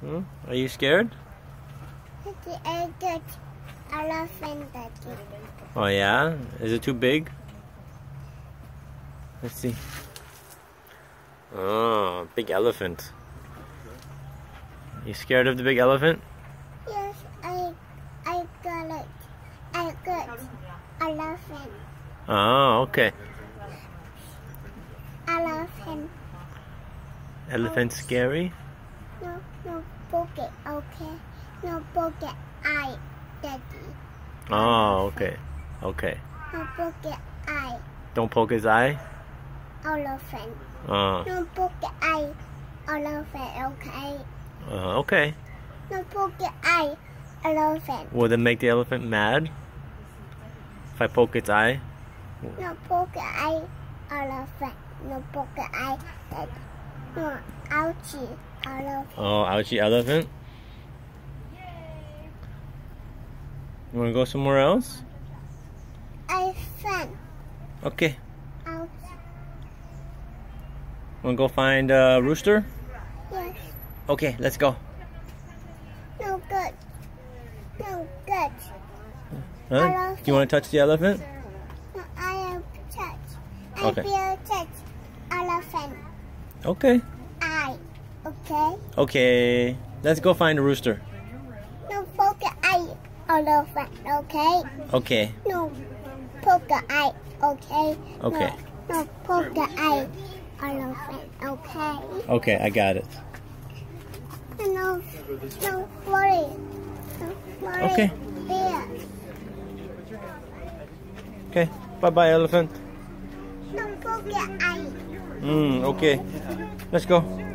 Hmm? Are you scared? The eldest elephant daddy. Oh yeah? Is it too big? Let's see. Oh, big elephant. You scared of the big elephant? Yes, I I got it. I got elephant. Oh, okay. Elephant. Elephant scary? No, no pocket. Okay. No pocket. I, daddy. Oh, okay. Okay. No pocket. I, Don't poke his eye? elephant. Oh, No pocket. I, elephant. Okay. uh, okay. No pocket. I, elephant. Will it make the elephant mad? If I poke its eye? No pocket. I, elephant. No. I, daddy. No ouchie. Elephant. Oh, ouchie elephant? You wanna go somewhere else? Elephant. Okay. Ouch. Wanna go find uh, Rooster? Yes. Okay, let's go. No good. No good. Huh? Do you wanna touch the elephant? No, I am touch. I Okay. feel touch. Okay. I. Okay. Okay. Let's go find a rooster. No poker eye. Elephant. Okay. Okay. No poker eye. Okay. Okay. No, no poker eye. Elephant. Okay. Okay, I got it. No. No worry. No worry. Okay. Bear. Okay. Bye bye, elephant. No poker eye. Mm, okay. Let's go.